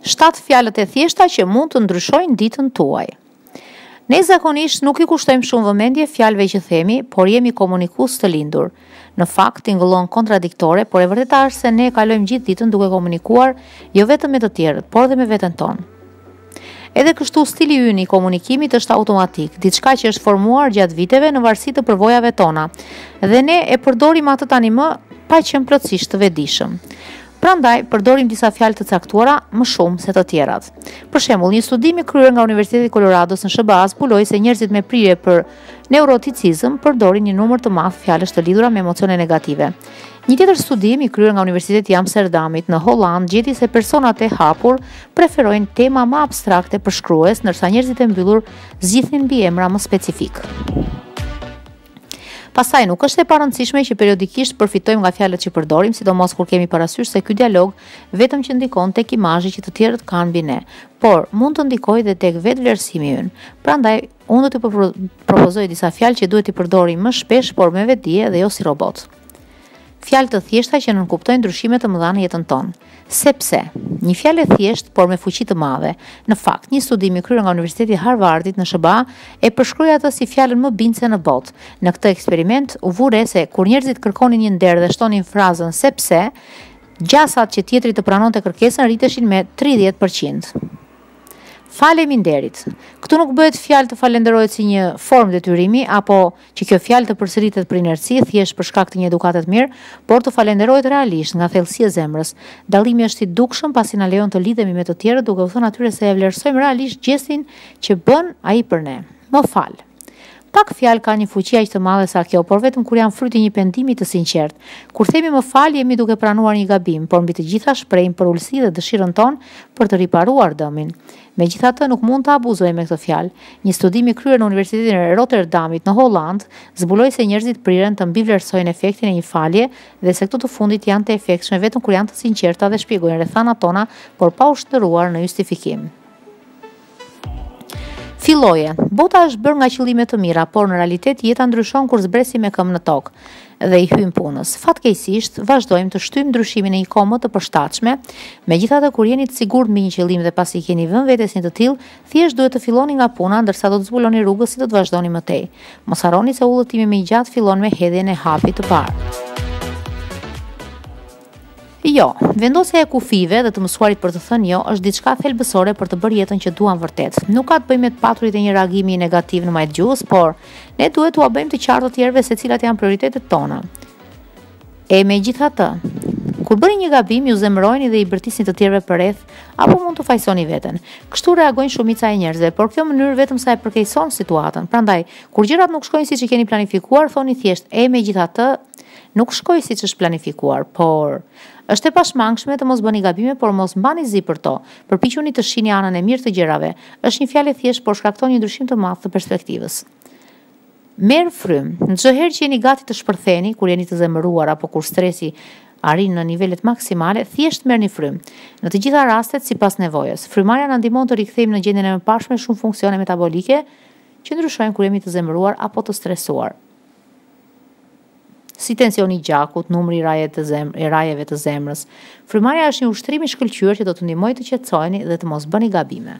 Shtatë fjalët e thjeshta që mund të ndryshojnë ditën tuaj. Ne zakonisht nuk i kushtojmë shumë vëmendje fjalëve që themi, por jemi komunikues të lindur. Në fakt, tingëllon kontradiktore, por e vërteta është se ne kalojmë gjithë ditën duke komunikuar jo vetëm me të tjerët, por edhe me veten tonë. E kështu stili ynë i komunikimit është automatik, diçka që është formuar gjatë viteve në varësi të përvojave tona. Dhe ne e përdorim atë tanimë pa qenë plotësisht të vetëdijshëm. Prandaj përdorim disa fjalë të caktuara më shumë se të tjerat. Për shembull, një studim i kryer nga Universiteti i Kolorados në SHBA zbuloi se njerëzit me prirje për neuroticizëm përdorin një numër të madh fjalësh të lidhura me emocione negative. Një tjetër studim i kryer nga Universiteti i Amsterdamit në Hollandë gjeti se personat e hapur preferojnë terma më abstrakte, përshkrues, ndërsa njerëzit e mbyllur zgjidhnin mbiemra më specifikë. Pastaj nuk është e parëndësishme që periodikisht përfitojmë nga fjalët që përdorim, sidomos kur kemi parasysh se ky dialog vetëm që ndikon tek imazhi që të tjerët kanë mbi ne, por mund të ndikojë dhe tek vetëvlerësimi ynë. Prandaj unë do të propozoj disa fjalë që duhet t'i përdorim më shpesh, por me vetëdije dhe jo si robot. Fjalë të thjeshta që nënkuptojnë ndryshime të mëdha në jetën tonë. Sepse, një fjalë e thjeshtë, por me fuqi të madhe. Në fakt, një studim i kryer nga Universiteti i Harvardit në SHBA e përshkroi atë si fjalën më bindëse në botë. Në këtë eksperiment u vu re se kur njerëzit kërkonin një nder dhe shtonin frazën sepse, gjasat që tjetri të pranonte kërkesën rriteshin me 30 për qind. Faleminderit. Këtu nuk bëhet fjalë të falënderohet si një formë detyrimi apo që kjo fjalë të përsëritet për inerci, thjesht për shkak të një edukate të mirë, por të falenderohet realisht, nga thellësia e zemrës. Dallimi është i dukshëm, pasi na lejon të lidhemi me të tjerët duke u thënë atyre se e vlerësojmë realisht gjestin që bën ai për ne. Më fal. Pak fjalë kanë një fuqi aq të madhe sa kjo, por vetëm kur janë fryt i një pendimi të sinqertë. Kur themi më fal, jemi duke pranuar një gabim, por mbi të gjitha shprehim përulësi dhe dëshirën tonë për të riparuar dëmin. Megjithatë, nuk mund të abuzojmë me këtë fjalë. Një studim i kryer në Universitetin e Rotterdamit në Holandë zbuloi se njerëzit priren të mbivlerësojnë efektin e një falje dhe se këto të fundit janë të efektshme vetëm kur janë të sinqerta dhe shpjegojnë rrethanat tona, por pa u shndërruar në justifikim. Filloje. Bota është bërë nga qëllime të mira, por në realitet jeta ndryshon kur zbresim me këmbë në tokë. dhe i hyjmë punës. Fatkeqësisht, vazhdojmë të shtyjmë ndryshimin në një kohë më të përshtatshme. Megjithatë, kur jeni të sigurt mbi një qëllim dhe pasi i keni vënë vetes një të tillë, thjesht duhet të filloni nga puna ndërsa do të zbuloni rrugës si do të vazhdoni më tej. Mos harroni se udhëtimi më i gjatë fillon me hedhjen e hapit të parë. Jo, vendosja e kufijve dhe të mësuarit për të thënë jo është diçka thelbësore për të bërë jetën që duam vërtet. Nuk ka të bëjë me të paturit e një reagimi negativ në majë të gjuhës, por ne duhet t'ua bëjmë të qartë të tjerëve se cilat janë prioritetet tona. E megjithatë, kur bëni një gabim, ju zemëroheni dhe i bërtisni të tjerëve përreth, apo mund të fajësoni veten. Kështu reagojnë shumica e njerëzve, por kjo mënyrë vetëm sa e përkeqëson situatën. Prandaj, kur gjërat nuk shkojnë siç i keni planifikuar, thoni thjesht e megjithatë, Nuk shkoi siç është planifikuar, por është e pashmangshme të mos bëni gabime, por mos mbani zi për to. Përpiquni të shihni anën e mirë të gjërave. Është një fjalë e thjeshtë, por shkakton një ndryshim të madh të perspektivës. Merr frymë. Çdo herë që jeni gati të shpërtheni, kur jeni të zemëruar apo kur stresi arrin në nivelet maksimale, thjesht merrni frymë. Në të gjitha rastet, sipas nevojës, frymëmarrja na ndihmon të rikthejmë në gjendjen e mëparshme shumë funksione metabolike që ndryshojnë kur jemi të zemëruar apo të stresuar. si tensioni i gjakut, numri i rrahjeve të zemrës. Frymëmarrja është një ushtrim i shkëlqyer që do të ndihmojë të qetësoheni dhe të mos bëni gabime.